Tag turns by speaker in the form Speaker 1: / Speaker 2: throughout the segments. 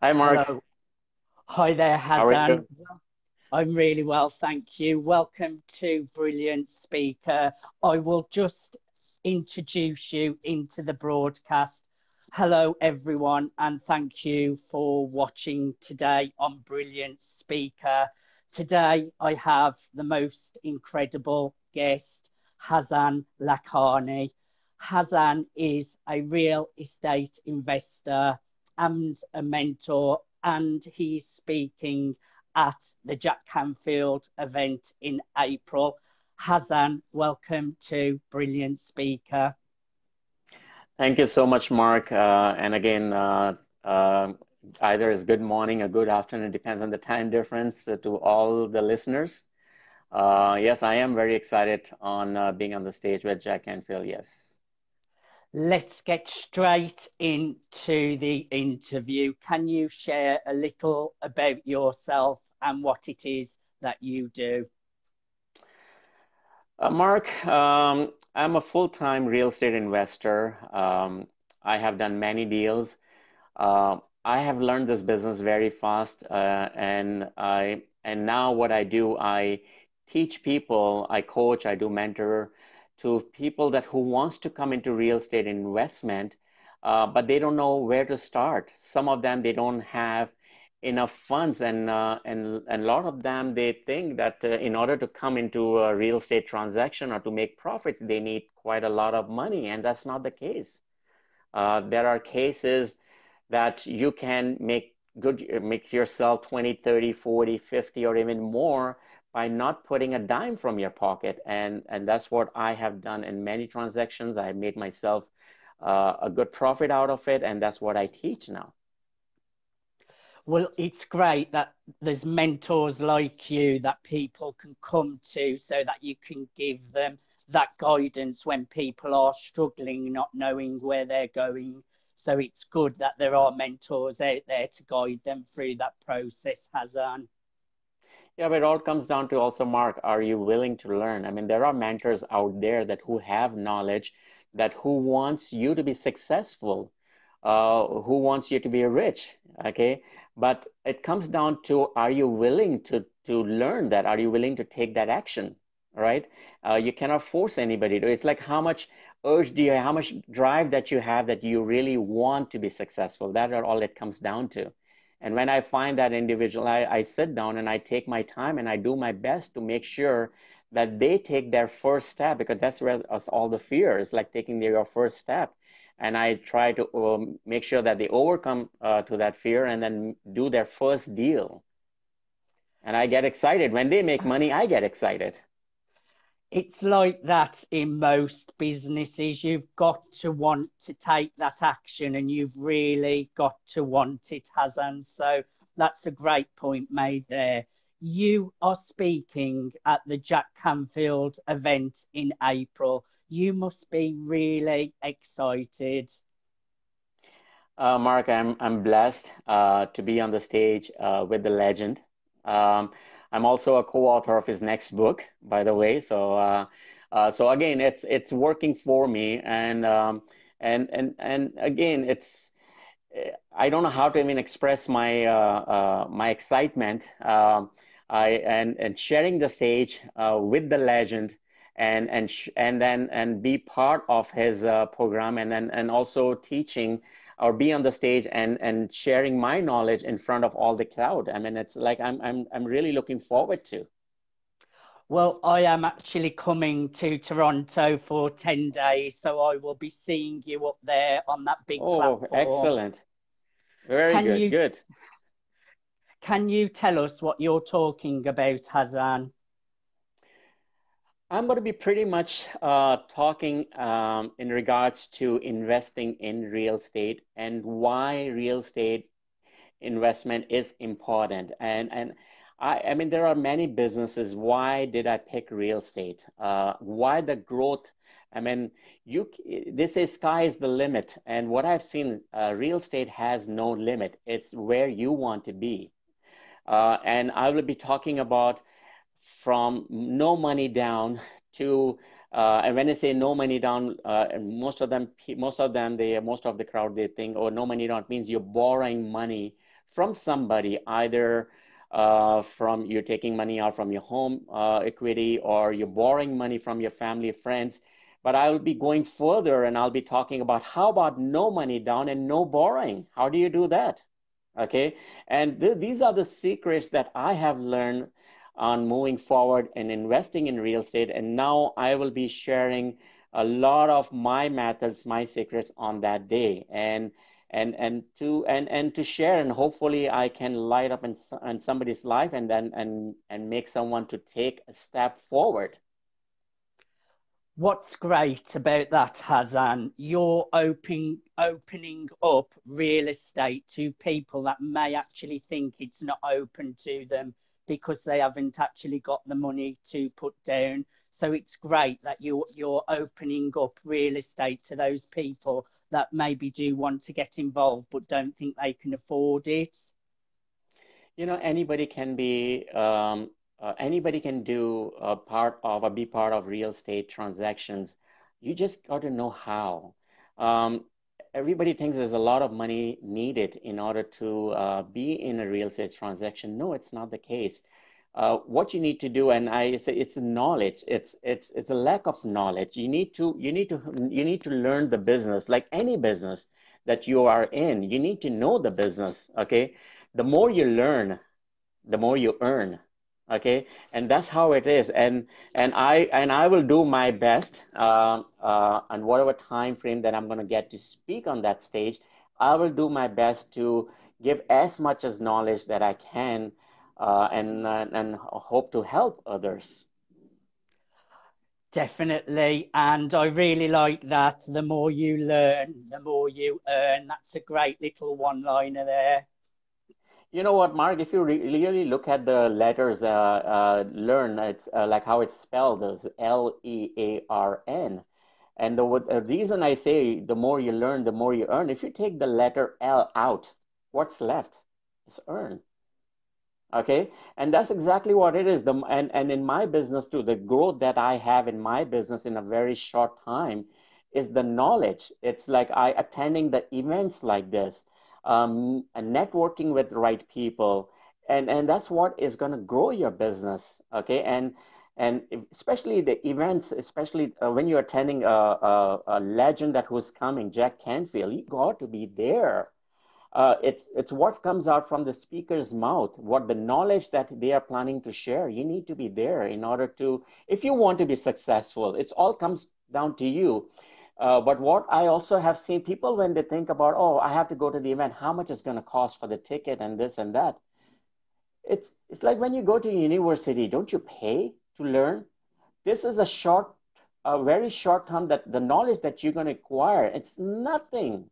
Speaker 1: Hi, Mark.
Speaker 2: Hello. Hi there? Hassan. I'm really well, thank you. Welcome to Brilliant Speaker. I will just introduce you into the broadcast. Hello, everyone, and thank you for watching today on Brilliant Speaker. Today, I have the most incredible guest, Hassan Lakhani. Hassan is a real estate investor and a mentor, and he's speaking at the Jack Canfield event in April. Hassan, welcome to Brilliant Speaker.
Speaker 1: Thank you so much, Mark. Uh, and again, uh, uh, either is good morning or good afternoon, depends on the time difference uh, to all the listeners. Uh, yes, I am very excited on uh, being on the stage with Jack Canfield. Yes.
Speaker 2: Let's get straight into the interview. Can you share a little about yourself and what it is that you do?
Speaker 1: Uh, Mark, um, I'm a full-time real estate investor. Um, I have done many deals. Uh, I have learned this business very fast, uh, and I and now what I do, I teach people, I coach, I do mentor to people that who wants to come into real estate investment, uh, but they don't know where to start. Some of them they don't have enough funds, and uh, and and a lot of them they think that uh, in order to come into a real estate transaction or to make profits, they need quite a lot of money, and that's not the case. Uh, there are cases that you can make good make yourself 20 30 40 50 or even more by not putting a dime from your pocket. And, and that's what I have done in many transactions. I have made myself uh, a good profit out of it. And that's what I teach now.
Speaker 2: Well, it's great that there's mentors like you that people can come to so that you can give them that guidance when people are struggling, not knowing where they're going. So it's good that there are mentors out there to guide them through that process, Hassan.
Speaker 1: Yeah, but it all comes down to also, Mark, are you willing to learn? I mean, there are mentors out there that who have knowledge, that who wants you to be successful, uh, who wants you to be rich, okay? But it comes down to, are you willing to to learn that? Are you willing to take that action, right? Uh, you cannot force anybody to. It's like how much urge do you, how much drive that you have that you really want to be successful. That are all it comes down to. And when I find that individual, I, I sit down and I take my time and I do my best to make sure that they take their first step because that's where us all the fear is like taking their first step. And I try to um, make sure that they overcome uh, to that fear and then do their first deal. And I get excited. When they make money, I get excited.
Speaker 2: It's like that in most businesses. You've got to want to take that action and you've really got to want it, Hassan. So that's a great point made there. You are speaking at the Jack Canfield event in April. You must be really excited.
Speaker 1: Uh, Mark, I'm I'm blessed uh, to be on the stage uh, with the legend. Um, I'm also a co-author of his next book, by the way. So, uh, uh, so again, it's it's working for me, and um, and and and again, it's I don't know how to even express my uh, uh my excitement. Um, I and and sharing the stage uh, with the legend, and and and then and be part of his uh, program, and then and also teaching or be on the stage and and sharing my knowledge in front of all the crowd. I mean, it's like I'm I'm I'm really looking forward to.
Speaker 2: Well, I am actually coming to Toronto for 10 days, so I will be seeing you up there on that big
Speaker 1: oh,
Speaker 2: platform.
Speaker 1: excellent. Very can good, you, good.
Speaker 2: Can you tell us what you're talking about, Hassan?
Speaker 1: I'm going to be pretty much uh, talking um, in regards to investing in real estate and why real estate investment is important. And and I, I mean, there are many businesses. Why did I pick real estate? Uh, why the growth? I mean, you they say sky is the limit, and what I've seen, uh, real estate has no limit. It's where you want to be. Uh, and I will be talking about from no money down to uh, and when I say no money down, uh, most of them, most of them, they, most of the crowd, they think, oh, no money down means you're borrowing money from somebody, either uh, from you're taking money out from your home uh, equity or you're borrowing money from your family, friends. But I will be going further and I'll be talking about how about no money down and no borrowing? How do you do that? Okay. And th- these are the secrets that I have learned on moving forward and investing in real estate. And now I will be sharing a lot of my methods, my secrets on that day. And and and to and and to share and hopefully i can light up in, in somebody's life and then and and make someone to take a step forward
Speaker 2: what's great about that Hassan you're opening opening up real estate to people that may actually think it's not open to them because they haven't actually got the money to put down so it's great that you you're opening up real estate to those people that maybe do want to get involved but don't think they can afford it?
Speaker 1: You know, anybody can be, um, uh, anybody can do a part of or be part of real estate transactions. You just got to know how. Um, everybody thinks there's a lot of money needed in order to uh, be in a real estate transaction. No, it's not the case. Uh, what you need to do, and I say it's knowledge. It's it's it's a lack of knowledge. You need to you need to you need to learn the business, like any business that you are in. You need to know the business. Okay, the more you learn, the more you earn. Okay, and that's how it is. And and I and I will do my best. Uh, uh, and whatever time frame that I'm going to get to speak on that stage, I will do my best to give as much as knowledge that I can uh, and uh, and hope to help others.
Speaker 2: Definitely, and I really like that. The more you learn, the more you earn. That's a great little one-liner there.
Speaker 1: You know what, Mark? If you re- really look at the letters, uh, uh, learn it's uh, like how it's spelled as L E A R N. And the, the reason I say the more you learn, the more you earn. If you take the letter L out, what's left? It's earn okay and that's exactly what it is the and, and in my business too the growth that i have in my business in a very short time is the knowledge it's like i attending the events like this um, and networking with the right people. And and that's what is going to grow your business okay? And and especially the events especially uh, when you're attending a, a, a legend that who's coming jack canfield you got to be there. Uh, it's it's what comes out from the speaker's mouth what the knowledge that they are planning to share. You need to be there in order to if you want to be successful it's all comes down to you uh, but what i also have seen people when they think about oh i have to go to the event how much is going to cost for the ticket and this and that it's it's like when you go to university don't you pay to learn this is a short a very short term that the knowledge that you're going to acquire it's nothing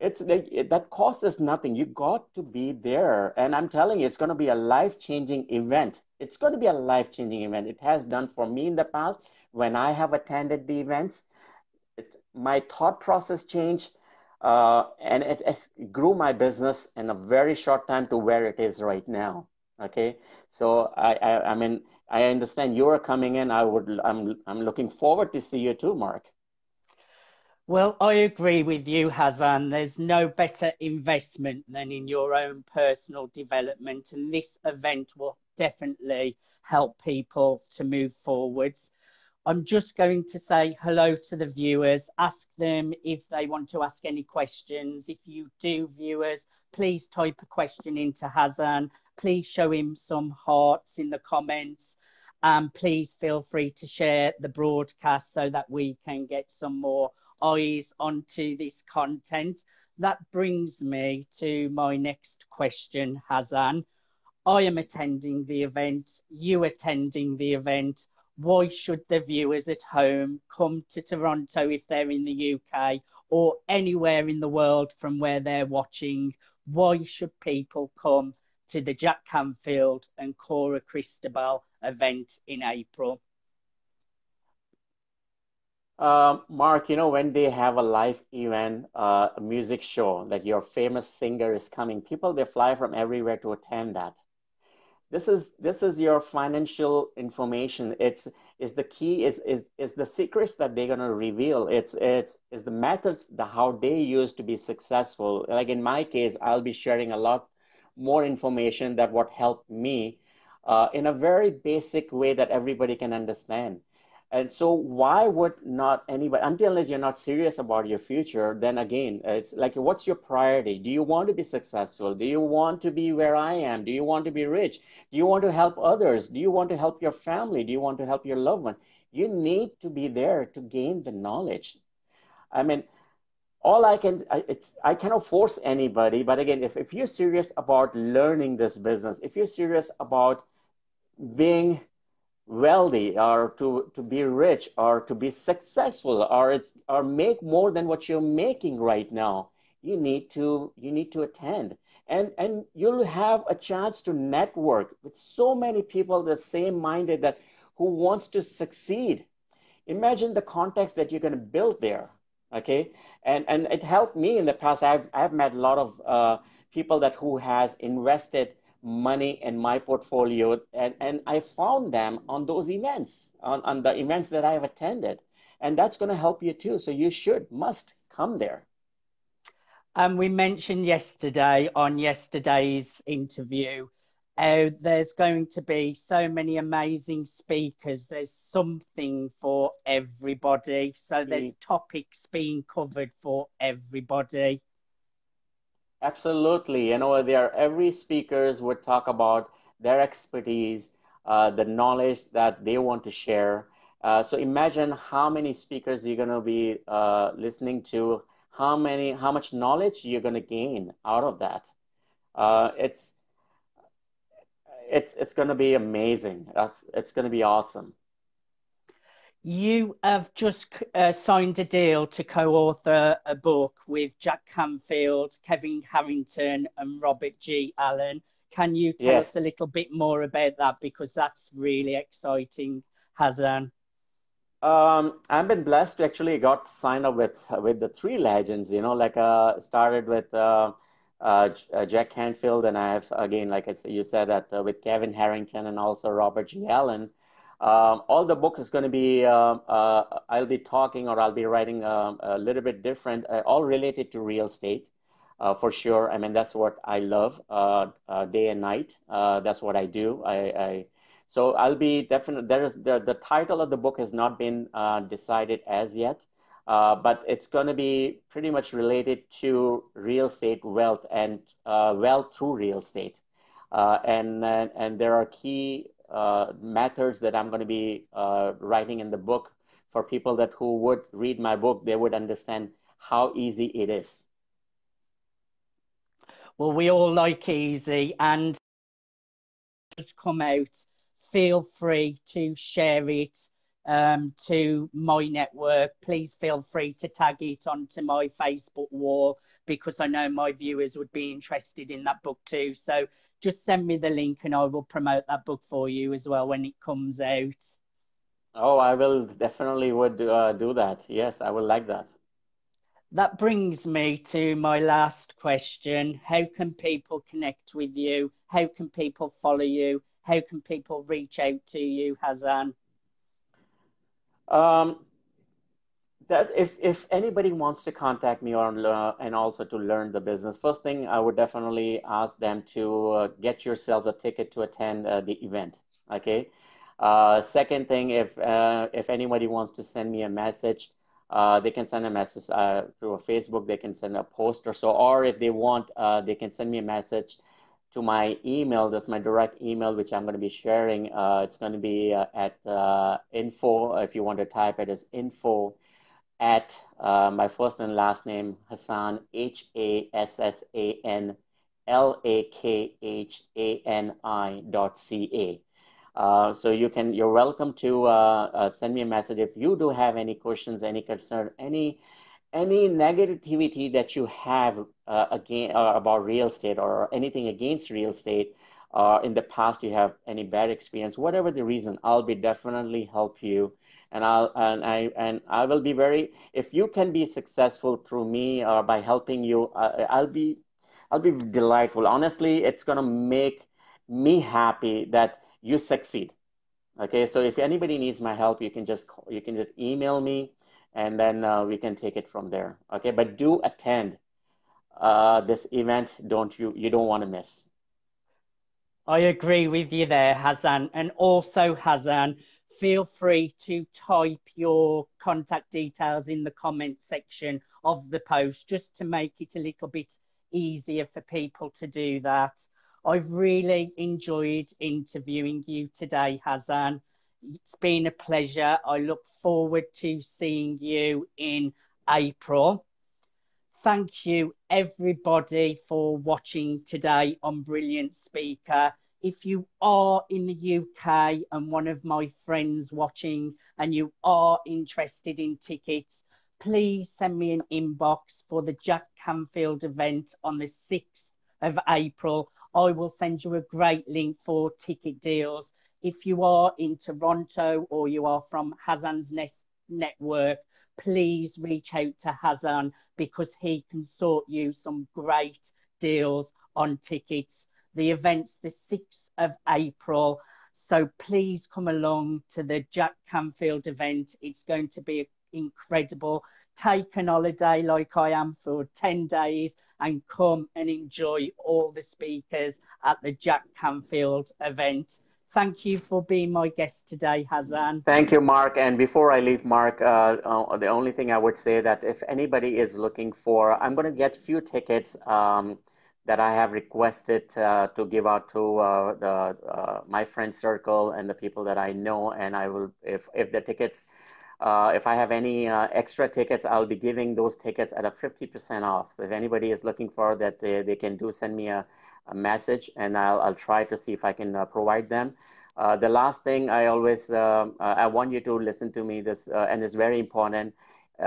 Speaker 1: it's like it, that cost us nothing. You got to be there. And I'm telling you, it's going to be a life changing event. It's going to be a life changing event. It has done for me in the past when I have attended the events. It's, my thought process changed. Uh, and it, it, grew my business in a very short time to where it is right now. Okay, so I, I, I mean, I understand you are coming in. I would, I'm, I'm looking forward to see you too, Mark.
Speaker 2: Well, I agree with you, Hassan. There's no better investment than in your own personal development, and this event will definitely help people to move forwards. I'm just going to say hello to the viewers, ask them if they want to ask any questions. If you do, viewers, please type a question into Hassan. Please show him some hearts in the comments. And please feel free to share the broadcast so that we can get some more eyes onto this content. That brings me to my next question, Hassan. I am attending the event, you attending the event. Why should the viewers at home come to Toronto if they're in the UK or anywhere in the world from where they're watching? Why should people come to the Jack Canfield and Cora Cristobal event in April?
Speaker 1: Uh, Mark, you know, when they have a live event, uh, a music show that your famous singer is coming, people they fly from everywhere to attend that. This is this is your financial information. It's is the key is is is the secrets that they're gonna reveal. It's it's is the methods the how they use to be successful. Like in my case, I'll be sharing a lot more information that what helped me uh, in a very basic way that everybody can understand. And so, why would not anybody, until unless you're not serious about your future, then again, it's like, what's your priority? Do you want to be successful? Do you want to be where I am? Do you want to be rich? Do you want to help others? Do you want to help your family? Do you want to help your loved one? You need to be there to gain the knowledge. I mean, all I can, it's, I cannot force anybody, but again, if, if you're serious about learning this business, if you're serious about being wealthy or to, to be rich or to be successful or it's or make more than what you're making right now. You need to you need to attend. And and you'll have a chance to network with so many people the same minded that who wants to succeed. Imagine the context that you're going to build there okay? And and it helped me in the past. I've, I've met a lot of uh, people that who has invested money in my portfolio and, and i found them on those events on, on the events that i have attended. And that's going to help you too. So you should must come there.
Speaker 2: And we mentioned yesterday on yesterday's interview uh, there's going to be so many amazing speakers. There's something for everybody. So there's topics being covered for everybody
Speaker 1: Absolutely. You know, there every speakers would talk about their expertise, uh, the knowledge that they want to share. Uh, so imagine how many speakers you're going to be uh, listening to, how many, how much knowledge you're going to gain out of that. Uh, it's it's it's going to be amazing. That's, it's going to be awesome.
Speaker 2: You have just uh, signed a deal to co author a book with Jack Canfield, Kevin Harrington, and Robert G. Allen. Can you tell yes. us a little bit more about that? Because that's really exciting, Hassan.
Speaker 1: Um, I've been blessed to actually got signed up with with the three legends. You know, like uh, started with uh, uh, uh Jack Canfield, and I have again, like I said, you said that uh, with Kevin Harrington and also Robert G. Allen. Um, all the book is going to be, uh, uh, I'll be talking or I'll be writing um, a little bit different, uh, all related to real estate uh, for sure. I mean, that's what I love uh, uh, day and night. that's what I do. I, I so I'll be definitely, there is the, the title of the book has not been decided as yet. but it's going to be pretty much related to real estate wealth and wealth through real estate. and, and, and there are key uh, methods that I'm going to be uh, writing in the book for people that who would read my book, they would understand how easy it is.
Speaker 2: Well, we all like easy, and just come out. Feel free to share it um, to my network. Please feel free to tag it onto my Facebook wall because I know my viewers would be interested in that book too. So just send me the link and I will promote that book for you as well when it comes out.
Speaker 1: Oh, I will definitely would uh, do that. Yes, I would like that.
Speaker 2: That brings me to my last question. How can people connect with you? How can people follow you? How can people reach out to you, Hassan?
Speaker 1: Um, that if if anybody wants to contact me or uh, and also to learn the business, first thing I would definitely ask them to uh, get yourself a ticket to attend uh, the event. Okay. Uh, second thing, if uh, if anybody wants to send me a message, uh, they can send a message through a Facebook. They can send a post or so, or if they want, they can send me a message to my email. That's my direct email, which I'm going to be sharing. it's going to be at info. If you want to type it as info at uh, my first and last name, Hassan, H A S S A N L A K H A N I dot C A. Uh, so you can, you're welcome to uh, uh, send me a message if you do have any questions, any concern, any any negativity that you have uh, again uh, about real estate or anything against real estate. Or in the past, you have any bad experience, whatever the reason, I'll be definitely help you. And I'll and I and I will be very if you can be successful through me or by helping you uh, I'll be I'll be delightful. Honestly it's going to make me happy that you succeed. Okay so if anybody needs my help you can just you can just email me and then uh, we can take it from there okay but do attend uh, this event don't you you don't want to miss
Speaker 2: I agree with you there, Hassan. And also, Hassan, feel free to type your contact details in the comment section of the post just to make it a little bit easier for people to do that. I've really enjoyed interviewing you today, Hassan. It's been a pleasure. I look forward to seeing you in April. Thank you, everybody, for watching today on Brilliant Speaker. If you are in the UK and one of my friends watching and you are interested in tickets, please send me an inbox for the Jack Canfield event on the 6th of April. I will send you a great link for ticket deals. If you are in Toronto or you are from Hassan's Nest network, please reach out to Hassan because he can sort you some great deals on tickets. The event's the 6th of April. So please come along to the Jack Canfield event. It's going to be incredible. Take an holiday like I am for 10 days and come and enjoy all the speakers at the Jack Canfield event. Thank you for being my guest today, Hassan.
Speaker 1: Thank you, Mark. And before I leave, Mark, uh, uh, the only thing I would say that if anybody is looking for, I'm going to get few tickets um, that I have requested uh, to give out to uh, the uh, my friend circle and the people that I know. And I will, if if the tickets, uh, if I have any extra tickets, I'll be giving those tickets at a 50% off. So if anybody is looking for that, they, they can do send me a message and I'll, I'll try to see if I can uh, provide them. Uh, the last thing I always, uh, I want you to listen to me this, and it's very important.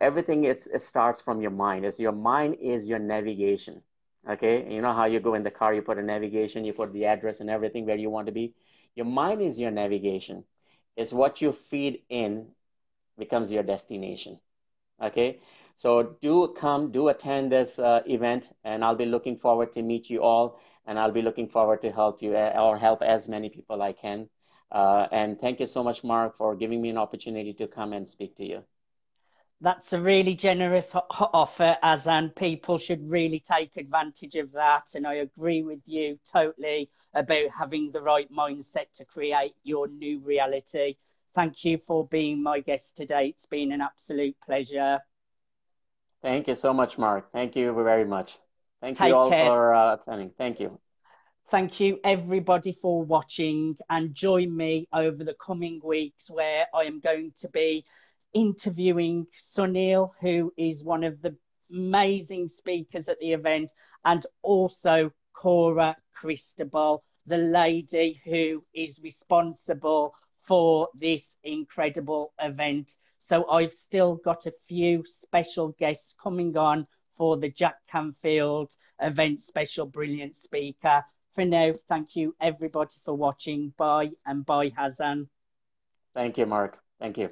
Speaker 1: everything it, it starts from your mind. Is your mind is your navigation. Okay, you know how you go in the car, you put a navigation, you put the address and everything where you want to be. Your mind is your navigation. It's what you feed in becomes your destination. Okay, so do come, do attend this uh, event, and I'll be looking forward to meet you all and I'll be looking forward to help you uh, or help as many people I can. Uh, and thank you so much, Mark, for giving me an opportunity to come and speak to you.
Speaker 2: That's a really generous offer, Hassan people should really take advantage of that. And I agree with you totally about having the right mindset to create your new reality. Thank you for being my guest today. It's been an absolute pleasure.
Speaker 1: Thank you so much, Mark. Thank you very much. Thank Take you all care. for uh, attending. Thank you.
Speaker 2: Thank you, everybody, for watching. And join me over the coming weeks where I am going to be interviewing Sunil, who is one of the amazing speakers at the event, and also Cora Cristobal, the lady who is responsible for this incredible event. So I've still got a few special guests coming on for the Jack Canfield event special brilliant speaker. For now, thank you everybody for watching. Bye and bye, Hassan.
Speaker 1: Thank you, Mark. Thank you.